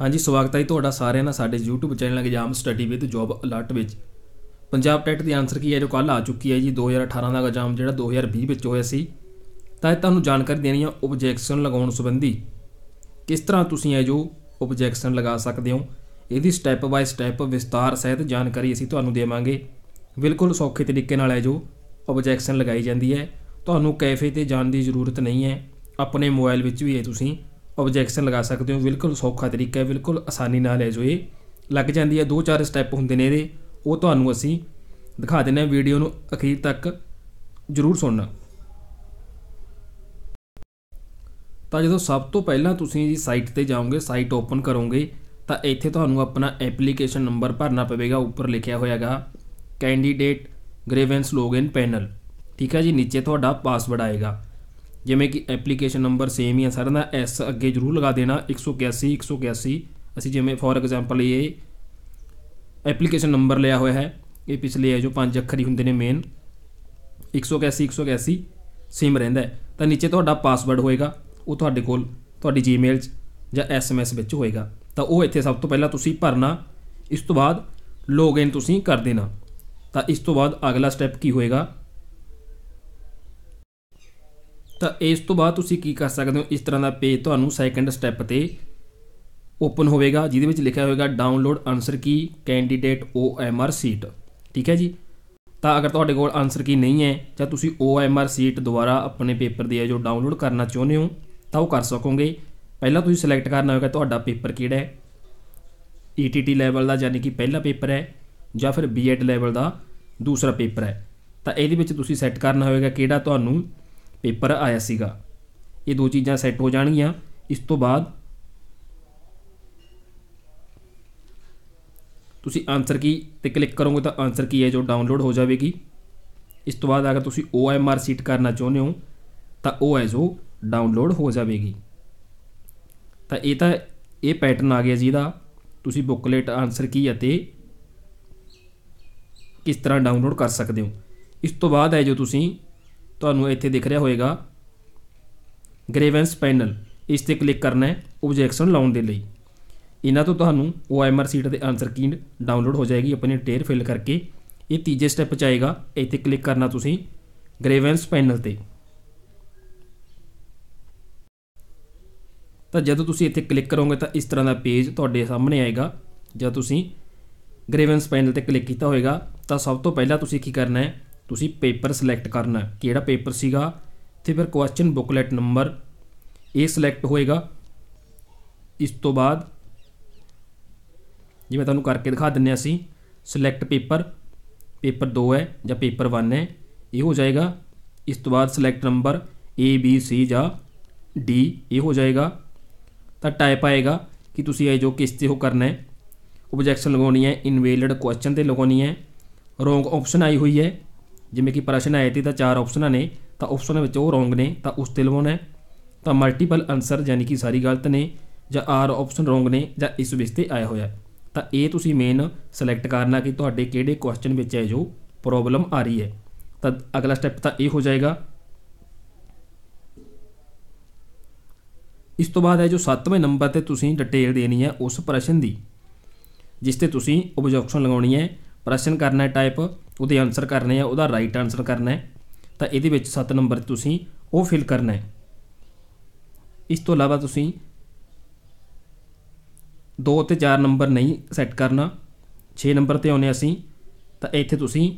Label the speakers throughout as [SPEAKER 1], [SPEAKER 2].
[SPEAKER 1] ਹਾਂਜੀ, ਸਵਾਗਤ ਹੈ ਜੀ ਤੁਹਾਡਾ ਸਾਰਿਆਂ ਦਾ ਸਾਡੇ YouTube channel exam study with job alert ਵਿੱਚ। ਪੰਜਾਬ ਟੈਟ ਦੀ ਆਨਸਰ ਕੀ ਹੈ ਜੋ ਕੱਲ ਆ ਚੁੱਕੀ ਹੈ ਜੀ 2018 ਦਾ ਐਗਜ਼ਾਮ ਜਿਹੜਾ 2020 ਵਿੱਚ ਹੋਇਆ ਸੀ। ਤਾਂ ਇਹ ਤੁਹਾਨੂੰ ਜਾਣਕਾਰੀ ਦੇਣੀ ਆ ਓਬਜੈਕਸ਼ਨ ਲਗਾਉਣ ਸੰਬੰਧੀ। ਕਿਸ ਤਰ੍ਹਾਂ ਤੁਸੀਂ ਇਹ ਜੋ ਓਬਜੈਕਸ਼ਨ ਲਗਾ ਸਕਦੇ ਹੋ, ਇਹਦੀ ਸਟੈਪ ਬਾਈ ਸਟੈਪ ਵਿਸਤਾਰ ਸਹਿਤ ਜਾਣਕਾਰੀ ਅਸੀਂ ਤੁਹਾਨੂੰ ਦੇਵਾਂਗੇ। ਬਿਲਕੁਲ ਸੌਖੇ ਤਰੀਕੇ ਨਾਲ ਹੈ ਜੋ ਓਬਜੈਕਸ਼ਨ ਲਗਾਈ ਜਾਂਦੀ ਹੈ। ਤੁਹਾਨੂੰ ਕੈਫੇ ਤੇ ਜਾਣ ਦੀ ਜ਼ਰੂਰਤ ਨਹੀਂ ਹੈ। ਆਪਣੇ ਮੋਬਾਈਲ ਵਿੱਚ ਵੀ ਇਹ ਤੁਸੀਂ ਆਬਜੈਕਸ਼ਨ ਲਗਾ ਸਕਦੇ ਹੋ। ਬਿਲਕੁਲ ਸੌਖਾ ਤਰੀਕਾ ਹੈ, ਬਿਲਕੁਲ ਆਸਾਨੀ ਨਾਲ ਹੈ ਜੋ ਇਹ ਲੱਗ ਜਾਂਦੀ ਹੈ। ਦੋ ਚਾਰ ਸਟੈਪ ਹੁੰਦੇ ਨੇ ਇਹਦੇ, ਉਹ ਤੁਹਾਨੂੰ ਅਸੀਂ ਦਿਖਾ ਦਿੰਦੇ ਹਾਂ। ਵੀਡੀਓ ਨੂੰ ਅਖੀਰ ਤੱਕ ਜ਼ਰੂਰ ਸੁਣਨਾ। ਤਾਂ ਜਦੋਂ ਸਭ ਤੋਂ ਪਹਿਲਾਂ ਤੁਸੀਂ ਜੀ ਸਾਈਟ ਤੇ ਜਾਓਗੇ ਸਾਈਟ ਓਪਨ ਕਰੋਗੇ, ਤਾਂ ਇੱਥੇ ਤੁਹਾਨੂੰ ਆਪਣਾ ਐਪਲੀਕੇਸ਼ਨ ਨੰਬਰ ਭਰਨਾ ਪਵੇਗਾ। ਉੱਪਰ ਲਿਖਿਆ ਹੋਇਆਗਾ ਕੈਂਡੀਡੇਟ ਗ੍ਰੇਵੈਂਸ ਲੋਗਿਨ ਪੈਨਲ ਠੀਕ ਹੈ ਜੀ, ਨੀਚੇ ਤੁਹਾਡਾ ਪਾਸਵਰਡ ਆਏਗਾ। ਜਿਵੇਂ ਕਿ ਐਪਲੀਕੇਸ਼ਨ ਨੰਬਰ ਸੇਮ ਹੀ ਆ, ਸਾਰਿਆਂ ਦਾ ਐਸ ਅੱਗੇ ਜ਼ਰੂਰ ਲਗਾ ਦੇਣਾ 181 181 ਅਸੀਂ ਜਿਵੇਂ ਫੋਰ ਐਗਜ਼ਾਮਪਲ ਇਹ ਐਪਲੀਕੇਸ਼ਨ ਨੰਬਰ ਲਿਆ ਹੋਇਆ ਹੈ, ਇਹ ਪਿਛਲੇ ਹੈ ਜੋ ਪੰਜ ਅੱਖਰ ਹੀ ਹੁੰਦੇ ਨੇ ਮੇਨ 181 181 ਸੇਮ ਰਹਿੰਦਾ ਹੈ। ਤਾਂ ਨੀਚੇ ਤੁਹਾਡਾ ਪਾਸਵਰਡ ਹੋਏਗਾ, ਉਹ ਤੁਹਾਡੇ ਕੋਲ, ਤੁਹਾਡੀ ਜੀਮੇਲ 'ਚ ਜਾਂ ਐਸਐਮਐਸ ਵਿੱਚ ਹੋਏਗਾ। ਤਾਂ ਉਹ ਇੱਥੇ ਸਭ ਤੋਂ ਪਹਿਲਾਂ ਤੁਸੀਂ ਭਰਨਾ, ਇਸ ਤੋਂ ਬਾਅਦ ਲੌਗਇਨ ਤੁਸੀਂ ਕਰ ਦੇਣਾ। ਤਾਂ ਇਸ ਤੋਂ ਬਾਅਦ ਅਗਲਾ ਸਟੈਪ ਕੀ ਹੋਏਗਾ? ਤਾਂ ਇਸ ਤੋਂ ਬਾਅਦ ਤੁਸੀਂ ਕੀ ਕਰ ਸਕਦੇ ਹੋ? ਇਸ ਤਰ੍ਹਾਂ ਦਾ ਪੇਜ ਤੁਹਾਨੂੰ ਸੈਕੰਡ ਸਟੈਪ ਤੇ ਓਪਨ ਹੋਵੇਗਾ, ਜਿਹਦੇ ਵਿੱਚ ਲਿਖਿਆ ਹੋਵੇਗਾ download answer key candidate OMR sheet ਠੀਕ ਹੈ ਜੀ? ਤਾਂ ਅਗਰ ਤੁਹਾਡੇ ਕੋਲ ਆਨਸਰ ਕੀ ਨਹੀਂ ਹੈ, ਜਾਂ ਤੁਸੀਂ OMR ਸੀਟ ਦੁਆਰਾ ਆਪਣੇ ਪੇਪਰ ਦੀ ਹੈ ਜੋ ਡਾਊਨਲੋਡ ਕਰਨਾ ਚਾਹੁੰਦੇ ਹੋ, ਤਾਂ ਉਹ ਕਰ ਸਕੋਗੇ। ਪਹਿਲਾਂ ਤੁਸੀਂ ਸਿਲੈਕਟ ਕਰਨਾ ਹੋਵੇਗਾ ਤੁਹਾਡਾ ਪੇਪਰ ਕਿਹੜਾ ਹੈ? ETT ਲੈਵਲ ਦਾ, ਯਾਨੀ ਕਿ ਪਹਿਲਾ ਪੇਪਰ ਹੈ, ਜਾਂ ਫਿਰ B.Ed ਲੈਵਲ ਦਾ ਦੂਸਰਾ ਪੇਪਰ ਹੈ। ਤਾਂ ਇਹਦੇ ਵਿੱਚ ਤੁਸੀਂ ਸੈੱਟ ਕਰਨਾ ਹੋਵੇਗਾ ਕਿਹੜਾ ਤੁਹਾਨੂੰ ਪੇਪਰ ਆਇਆ ਸੀਗਾ। ਇਹ ਦੋ ਚੀਜ਼ਾਂ ਸੈੱਟ ਹੋ ਜਾਣਗੀਆਂ। ਇਸ ਤੋਂ ਬਾਅਦ ਤੁਸੀਂ ਆਨਸਰ ਕੀ ਤੇ ਕਲਿੱਕ ਕਰੋਗੇ ਤਾਂ ਆਨਸਰ ਕੀ ਹੈ ਜੋ ਡਾਊਨਲੋਡ ਹੋ ਜਾਵੇਗੀ। ਇਸ ਤੋਂ ਬਾਅਦ ਅਗਰ ਤੁਸੀਂ OMR ਸੀਟ ਕਰਨਾ ਚਾਹੁੰਦੇ ਹੋ, ਤਾਂ ਉਹ ਹੈ ਜੋ ਡਾਊਨਲੋਡ ਹੋ ਜਾਵੇਗੀ। ਤਾਂ ਇਹ ਤਾਂ ਇਹ ਪੈਟਰਨ ਆ ਗਿਆ ਜਿਹਦਾ ਤੁਸੀਂ ਬੁੱਕਲੇਟ ਆਨਸਰ ਕੀ ਅਤੇ ਕਿਸ ਤਰ੍ਹਾਂ ਡਾਊਨਲੋਡ ਕਰ ਸਕਦੇ ਹੋ। ਇਸ ਤੋਂ ਬਾਅਦ ਹੈ ਜੋ ਤੁਸੀਂ ਤੁਹਾਨੂੰ ਇੱਥੇ ਦਿਖ ਰਿਹਾ ਹੋਵੇਗਾ ਗ੍ਰੇਵੈਂਸ ਪੈਨਲ ਇਸ ਤੇ ਕਲਿੱਕ ਕਰਨਾ ਹੈ ਆਬਜੈਕਸ਼ਨ ਲਾਉਣ ਦੇ ਲਈ। ਇਹਨਾਂ ਤੋਂ ਤੁਹਾਨੂੰ OMR ਸੀਟ ਦੇ ਆਨਸਰ ਕੀ ਡਾਊਨਲੋਡ ਹੋ ਜਾਏਗੀ, ਆਪਣੀ ਡਿਟੇਲ ਫਿਲ ਕਰਕੇ। ਇਹ ਤੀਜੇ ਸਟੈਪ 'ਚ ਆਏਗਾ। ਇੱਥੇ ਕਲਿੱਕ ਕਰਨਾ ਤੁਸੀਂ ਗ੍ਰੇਵੈਂਸ ਪੈਨਲ ਤੇ। ਤਾਂ ਜਦੋਂ ਤੁਸੀਂ ਇੱਥੇ ਕਲਿੱਕ ਕਰੋਗੇ ਤਾਂ ਇਸ ਤਰ੍ਹਾਂ ਦਾ ਪੇਜ ਤੁਹਾਡੇ ਸਾਹਮਣੇ ਆਏਗਾ। ਜਦ ਤੁਸੀਂ ਗ੍ਰੇਵੈਂਸ ਪੈਨਲ ਤੇ ਕਲਿੱਕ ਕੀਤਾ ਹੋਵੇਗਾ ਤਾਂ ਸਭ ਤੋਂ ਪਹਿਲਾਂ ਤੁਸੀਂ ਕੀ ਕਰਨਾ ਹੈ? ਤੁਸੀਂ ਪੇਪਰ ਸਿਲੈਕਟ ਕਰਨਾ ਕਿਹੜਾ ਪੇਪਰ ਸੀਗਾ? ਤੇ ਫਿਰ ਕੁਐਸਚਨ ਬੁਕਲੇਟ ਨੰਬਰ ਇਹ ਸਿਲੈਕਟ ਹੋਏਗਾ। ਇਸ ਤੋਂ ਬਾਅਦ ਜਿਵੇਂ ਤੁਹਾਨੂੰ ਕਰਕੇ ਦਿਖਾ ਦਿੰਨੇ ਅਸੀਂ ਸਿਲੈਕਟ ਪੇਪਰ ਪੇਪਰ 2 ਹੈ ਜਾਂ ਪੇਪਰ 1 ਹੈ, ਇਹ ਹੋ ਜਾਏਗਾ। ਇਸ ਤੋਂ ਬਾਅਦ select number A, B, C ਜਾਂ D, ਇਹ ਹੋ ਜਾਏਗਾ। ਤਾਂ ਟਾਈਪ ਆਏਗਾ ਕਿ ਤੁਸੀਂ ਇਹ ਜੋ ਕਿਸ ਤੇ ਹੋ ਕਰਨਾ ਹੈ। ਆਬਜੈਕਸ਼ਨ ਲਗਾਉਣੀ ਹੈ ਇਨਵੈਲਿਡ ਕੁਐਸਚਨ ਤੇ ਲਗਾਉਣੀ ਹੈ। ਰੋਂਗ ਆਪਸ਼ਨ ਆਈ ਹੋਈ ਹੈ। ਜਿਵੇਂ ਕਿ ਪ੍ਰਸ਼ਨ ਆਏ ਤੇ ਤਾਂ ਚਾਰ ਆਪਸ਼ਨਾਂ ਨੇ, ਤਾਂ ਆਪਸ਼ਨਾਂ ਵਿੱਚ ਉਹ ਰੋਂਗ ਨੇ, ਤਾਂ ਉਸ ਤੇ ਲਵਾਉਣਾ ਤਾਂ ਮਲਟੀਪਲ ਆਨਸਰ ਯਾਨੀ ਕਿ ਸਾਰੀ ਗਲਤ ਨੇ, ਜਾਂ ਆਰ ਆਪਸ਼ਨ ਰੋਂਗ ਨੇ, ਜਾਂ ਇਸ ਵਿੱਚ ਤੇ ਆਇਆ ਹੋਇਆ ਤਾਂ ਇਹ ਤੁਸੀਂ ਮੇਨ ਸਿਲੈਕਟ ਕਰਨਾ ਕਿ ਤੁਹਾਡੇ ਕਿਹੜੇ ਕੁਐਸਚਨ ਵਿੱਚ ਹੈ ਜੋ ਪ੍ਰੋਬਲਮ ਆ ਰਹੀ ਹੈ। ਤਾਂ ਅਗਲਾ ਸਟੈਪ ਤਾਂ ਇਹ ਹੋ ਜਾਏਗਾ। ਇਸ ਤੋਂ ਬਾਅਦ ਹੈ ਜੋ 7ਵੇਂ ਨੰਬਰ ਤੇ ਤੁਸੀਂ ਡਿਟੇਲ ਦੇਣੀ ਹੈ ਉਸ ਪ੍ਰਸ਼ਨ ਦੀ, ਜਿਸ ਤੇ ਤੁਸੀਂ ਆਬਜੈਕਸ਼ਨ ਲਗਾਉਣੀ ਹੈ। ਪ੍ਰਸ਼ਨ ਕਰਨਾ ਹੈ ਟਾਈਪ ਉਹਦੇ ਆਨਸਰ ਕਰਨੇ ਆ, ਉਹਦਾ ਰਾਈਟ ਆਨਸਰ ਕਰਨਾ ਹੈ। ਤਾਂ ਇਹਦੇ ਵਿੱਚ 7 ਨੰਬਰ ਤੁਸੀਂ ਉਹ ਫਿਲ ਕਰਨਾ ਹੈ। ਇਸ ਤੋਂ ਇਲਾਵਾ ਤੁਸੀਂ 2 ਤੇ 4 ਨੰਬਰ ਨਹੀਂ ਸੈੱਟ ਕਰਨਾ 6 ਨੰਬਰ ਤੇ ਆਉਨੇ ਅਸੀਂ, ਤਾਂ ਇੱਥੇ ਤੁਸੀਂ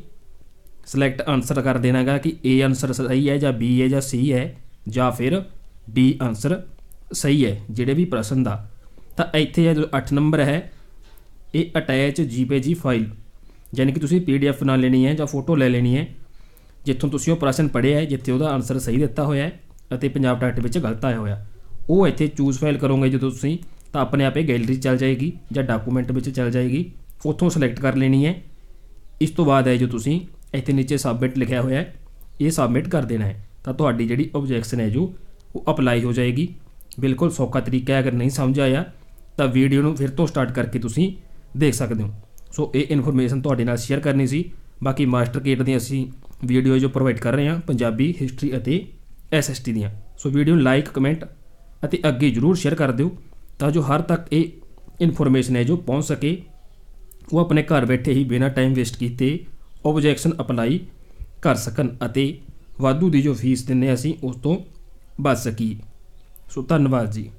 [SPEAKER 1] ਸਿਲੈਕਟ ਆਨਸਰ ਕਰ ਦੇਣਾਗਾ ਕਿ A ਆਨਸਰ ਸਹੀ ਹੈ ਜਾਂ B ਹੈ ਜਾਂ C ਹੈ, ਜਾਂ ਫਿਰ D ਆਨਸਰ ਸਹੀ ਹੈ, ਜਿਹੜੇ ਵੀ ਪ੍ਰਸ਼ਨ ਦਾ। ਤਾਂ ਇੱਥੇ ਇਹ 8 ਨੰਬਰ ਹੈ, ਇਹ ਅਟੈਚ ਜੀਪੀਜੀ ਫਾਈਲ ਯਾਨੀ ਕਿ ਤੁਸੀਂ ਪੀਡੀਐਫ ਨਾਲ ਲੈਣੀ ਹੈ ਜਾਂ ਫੋਟੋ ਲੈ ਲੈਣੀ ਹੈ, ਜਿੱਥੋਂ ਤੁਸੀਂ ਉਹ ਪ੍ਰਸ਼ਨ ਪੜ੍ਹਿਆ ਹੈ, ਜਿੱਥੇ ਉਹਦਾ ਆਨਸਰ ਸਹੀ ਦਿੱਤਾ ਹੋਇਆ ਹੈ ਅਤੇ ਪੰਜਾਬ ਟੈਟ ਵਿੱਚ ਗਲਤ ਆਇਆ ਹੋਇਆ। ਉਹ ਇੱਥੇ ਚੂਜ਼ ਫਾਈਲ ਕਰੋਗੇ ਜਦੋਂ ਤੁਸੀਂ, ਤਾਂ ਆਪਣੇ ਆਪੇ ਗੈਲਰੀ ਚੱਲ ਜਾਏਗੀ ਜਾਂ ਡਾਕੂਮੈਂਟ ਵਿੱਚ ਚੱਲ ਜਾਏਗੀ, ਉੱਥੋਂ ਸਿਲੈਕਟ ਕਰ ਲੈਣੀ ਹੈ। ਇਸ ਤੋਂ ਬਾਅਦ ਹੈ ਜੋ ਤੁਸੀਂ ਇੱਥੇ ਨੀਚੇ ਸਬਮਿਟ ਲਿਖਿਆ ਹੋਇਆ ਹੈ, ਇਹ ਸਬਮਿਟ ਕਰ ਦੇਣਾ ਹੈ। ਤਾਂ ਤੁਹਾਡੀ ਜਿਹੜੀ ਆਬਜੈਕਸ਼ਨ ਹੈ ਜੋ, ਉਹ ਅਪਲਾਈ ਹੋ ਜਾਏਗੀ। ਬਿਲਕੁਲ ਸੌਖਾ ਤਰੀਕਾ ਹੈ, ਅਗਰ ਨਹੀਂ ਸਮਝ ਆਇਆ, ਤਾਂ ਵੀਡੀਓ ਨੂੰ ਫਿਰ ਤੋਂ ਸਟਾਰਟ ਕਰਕੇ ਤੁਸੀਂ ਦੇਖ ਸਕਦੇ ਹੋ। ਸੋ ਇਹ ਇਨਫੋਰਮੇਸ਼ਨ ਤੁਹਾਡੇ ਨਾਲ ਸ਼ੇਅਰ ਕਰਨੀ ਸੀ। ਬਾਕੀ ਮਾਸਟਰ ਕੇਟ ਦੀਆਂ ਅਸੀਂ ਵੀਡੀਓ ਜੋ ਪ੍ਰੋਵਾਈਡ ਕਰ ਰਹੇ ਹਾਂ, ਪੰਜਾਬੀ ਹਿਸਟਰੀ ਅਤੇ ਐਸਐਸਟੀ ਦੀਆਂ। ਸੋ ਵੀਡੀਓ ਨੂੰ ਲਾਈਕ, ਕਮੈਂਟ ਅਤੇ ਅੱਗੇ ਜਰੂਰ ਸ਼ੇਅਰ ਕਰ ਦਿਓ ਤਾਂ ਜੋ ਹਰ ਤੱਕ ਇਹ ਇਨਫੋਰਮੇਸ਼ਨ ਹੈ ਜੋ ਪਹੁੰਚ ਸਕੇ। ਉਹ ਆਪਣੇ ਘਰ ਬੈਠੇ ਹੀ ਬਿਨਾਂ ਟਾਈਮ ਵੇਸਟ ਕੀਤੇ ਆਬਜੈਕਸ਼ਨ ਅਪਲਾਈ ਕਰ ਸਕਣ ਅਤੇ ਵਾਧੂ ਦੀ ਜੋ ਫੀਸ ਦਿੰਨੇ ਅਸੀਂ, ਉਸ ਤੋਂ ਬਚ ਸਕੀਏ। ਸੋ ਧੰਨਵਾਦ ਜੀ।